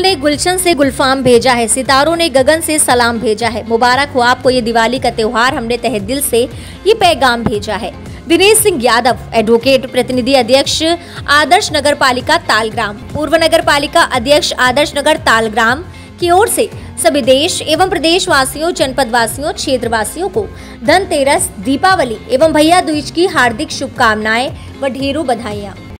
ने गुलशन से गुलफाम भेजा है, सितारों ने गगन से सलाम भेजा है। मुबारक हो आपको ये दिवाली का त्यौहार, हमने तहे दिल से ये पैगाम भेजा है। दिनेश सिंह यादव एडवोकेट प्रतिनिधि अध्यक्ष, आदर्श नगर पालिका, तालग्राम। पूर्व नगर पालिका अध्यक्ष, आदर्श नगर, तालग्राम की ओर से सभी देश एवं प्रदेश वासियों जनपद वासियों क्षेत्र वासियों को धनतेरस, दीपावली एवं भैया दूज की हार्दिक शुभकामनाएँ व ढेरों बधाइयाँ।